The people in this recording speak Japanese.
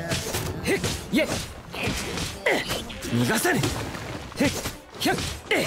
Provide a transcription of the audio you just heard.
へっいえ逃がさねえ。